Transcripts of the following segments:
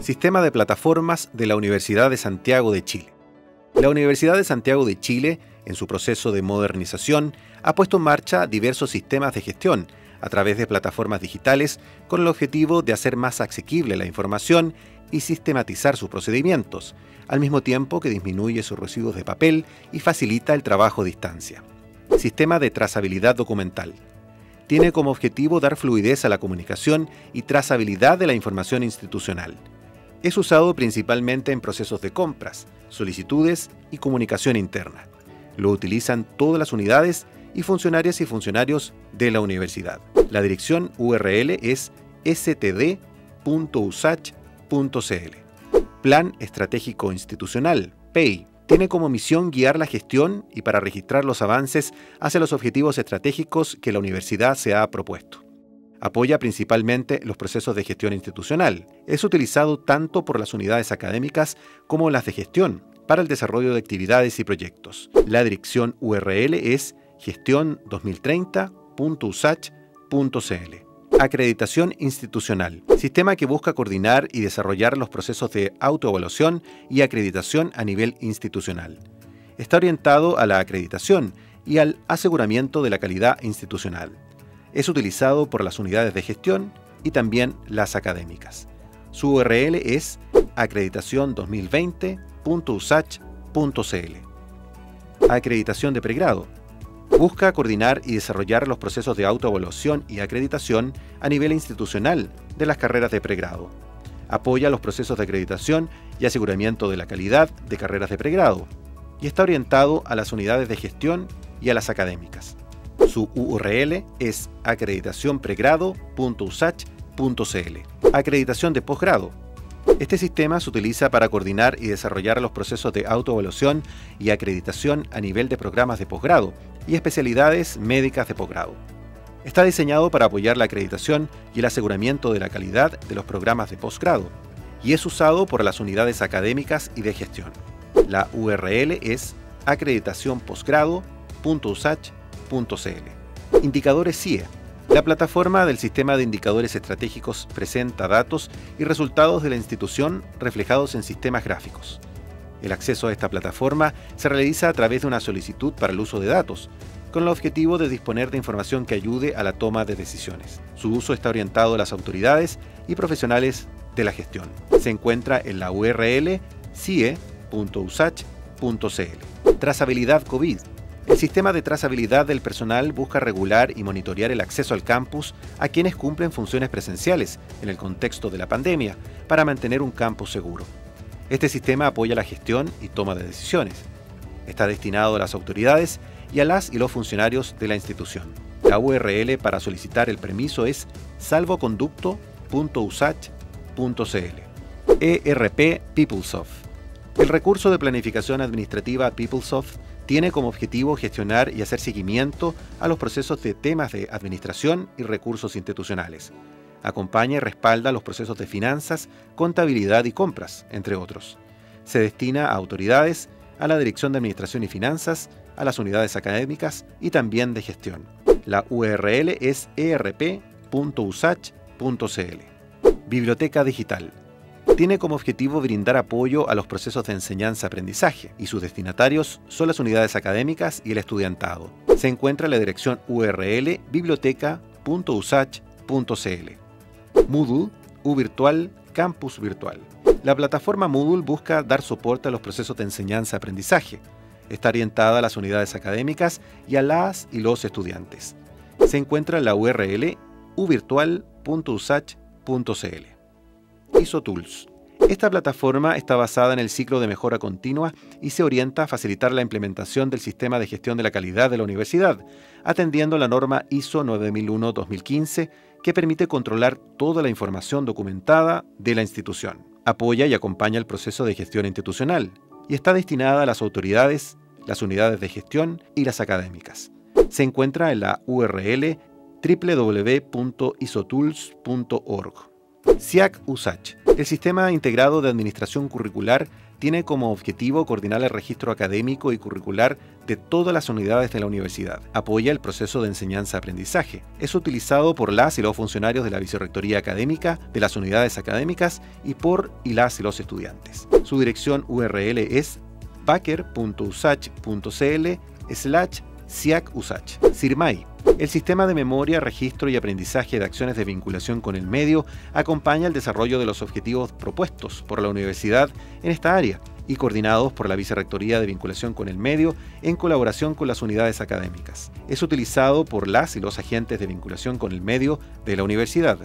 Sistema de plataformas de la Universidad de Santiago de Chile. La Universidad de Santiago de Chile, en su proceso de modernización, ha puesto en marcha diversos sistemas de gestión a través de plataformas digitales con el objetivo de hacer más asequible la información y sistematizar sus procedimientos, al mismo tiempo que disminuye sus residuos de papel y facilita el trabajo a distancia. Sistema de trazabilidad documental. Tiene como objetivo dar fluidez a la comunicación y trazabilidad de la información institucional. Es usado principalmente en procesos de compras, solicitudes y comunicación interna. Lo utilizan todas las unidades y funcionarias y funcionarios de la universidad. La dirección URL es std.usach.cl. Plan Estratégico Institucional, PEI, tiene como misión guiar la gestión y para registrar los avances hacia los objetivos estratégicos que la universidad se ha propuesto. Apoya principalmente los procesos de gestión institucional. Es utilizado tanto por las unidades académicas como las de gestión para el desarrollo de actividades y proyectos. La dirección URL es gestión2030.usach.cl. Acreditación institucional. Sistema que busca coordinar y desarrollar los procesos de autoevaluación y acreditación a nivel institucional. Está orientado a la acreditación y al aseguramiento de la calidad institucional es utilizado por las unidades de gestión y también las académicas. Su URL es acreditación2020.usach.cl. Acreditación de pregrado. Busca coordinar y desarrollar los procesos de autoevaluación y acreditación a nivel institucional de las carreras de pregrado. Apoya los procesos de acreditación y aseguramiento de la calidad de carreras de pregrado y está orientado a las unidades de gestión y a las académicas. Su URL es acreditacionpregrado.usach.cl. Acreditación de posgrado. Este sistema se utiliza para coordinar y desarrollar los procesos de autoevaluación y acreditación a nivel de programas de posgrado y especialidades médicas de posgrado. Está diseñado para apoyar la acreditación y el aseguramiento de la calidad de los programas de posgrado y es usado por las unidades académicas y de gestión. La URL es acreditacionposgrado.usach.cl Indicadores CIE. La plataforma del Sistema de Indicadores Estratégicos presenta datos y resultados de la institución reflejados en sistemas gráficos. El acceso a esta plataforma se realiza a través de una solicitud para el uso de datos, con el objetivo de disponer de información que ayude a la toma de decisiones. Su uso está orientado a las autoridades y profesionales de la gestión. Se encuentra en la URL cie.usach.cl. Trazabilidad COVID el sistema de trazabilidad del personal busca regular y monitorear el acceso al campus a quienes cumplen funciones presenciales en el contexto de la pandemia para mantener un campus seguro. Este sistema apoya la gestión y toma de decisiones. Está destinado a las autoridades y a las y los funcionarios de la institución. La URL para solicitar el permiso es salvoconducto.usach.cl. ERP PeopleSoft. El recurso de planificación administrativa PeopleSoft tiene como objetivo gestionar y hacer seguimiento a los procesos de temas de administración y recursos institucionales. Acompaña y respalda los procesos de finanzas, contabilidad y compras, entre otros. Se destina a autoridades, a la Dirección de Administración y Finanzas, a las unidades académicas y también de gestión. La URL es erp.usach.cl. Biblioteca Digital tiene como objetivo brindar apoyo a los procesos de enseñanza-aprendizaje y sus destinatarios son las unidades académicas y el estudiantado. Se encuentra en la dirección URL biblioteca.usach.cl. Moodle, U-Virtual, Campus Virtual. La plataforma Moodle busca dar soporte a los procesos de enseñanza-aprendizaje. Está orientada a las unidades académicas y a las y los estudiantes. Se encuentra en la URL uvirtual.usach.cl. ISOTools esta plataforma está basada en el ciclo de mejora continua y se orienta a facilitar la implementación del sistema de gestión de la calidad de la universidad, atendiendo la norma ISO 9001-2015 que permite controlar toda la información documentada de la institución. Apoya y acompaña el proceso de gestión institucional y está destinada a las autoridades, las unidades de gestión y las académicas. Se encuentra en la URL www.isotools.org. SIAC USACH. El Sistema Integrado de Administración Curricular tiene como objetivo coordinar el registro académico y curricular de todas las unidades de la universidad. Apoya el proceso de enseñanza-aprendizaje. Es utilizado por las y los funcionarios de la Vicerrectoría Académica, de las unidades académicas y por y las y los estudiantes. Su dirección URL es backer.usach.cl slash SIAC-USACH. SIRMAI. El sistema de memoria, registro y aprendizaje de acciones de vinculación con el medio acompaña el desarrollo de los objetivos propuestos por la universidad en esta área y coordinados por la Vicerrectoría de Vinculación con el Medio en colaboración con las unidades académicas. Es utilizado por las y los agentes de vinculación con el medio de la universidad.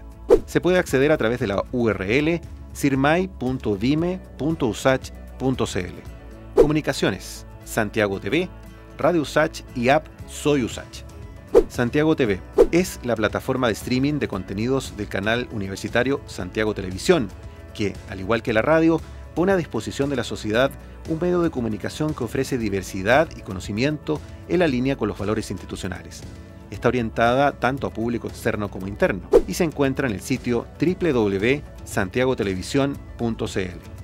Se puede acceder a través de la URL sirmai.vime.usach.cl. Comunicaciones, Santiago TV, Radio Usach y app Soy Usach. Santiago TV es la plataforma de streaming de contenidos del canal universitario Santiago Televisión, que, al igual que la radio, pone a disposición de la sociedad un medio de comunicación que ofrece diversidad y conocimiento en la línea con los valores institucionales. Está orientada tanto a público externo como interno y se encuentra en el sitio www.santiagotelevisión.cl.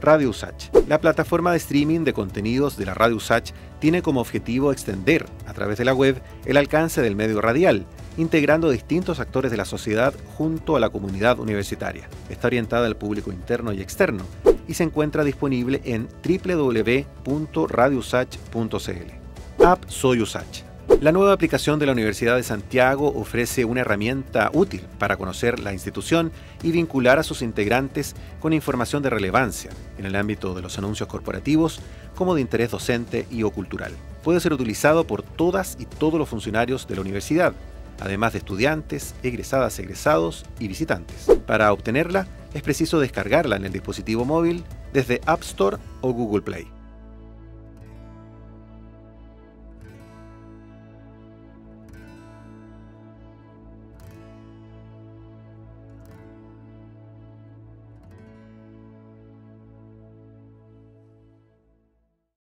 Radio Usach. La plataforma de streaming de contenidos de la Radio Usach tiene como objetivo extender, a través de la web, el alcance del medio radial, integrando distintos actores de la sociedad junto a la comunidad universitaria. Está orientada al público interno y externo y se encuentra disponible en www.radiousach.cl. App Soy Usach. La nueva aplicación de la Universidad de Santiago ofrece una herramienta útil para conocer la institución y vincular a sus integrantes con información de relevancia en el ámbito de los anuncios corporativos como de interés docente y o cultural. Puede ser utilizado por todas y todos los funcionarios de la universidad, además de estudiantes, egresadas, egresados y visitantes. Para obtenerla es preciso descargarla en el dispositivo móvil desde App Store o Google Play.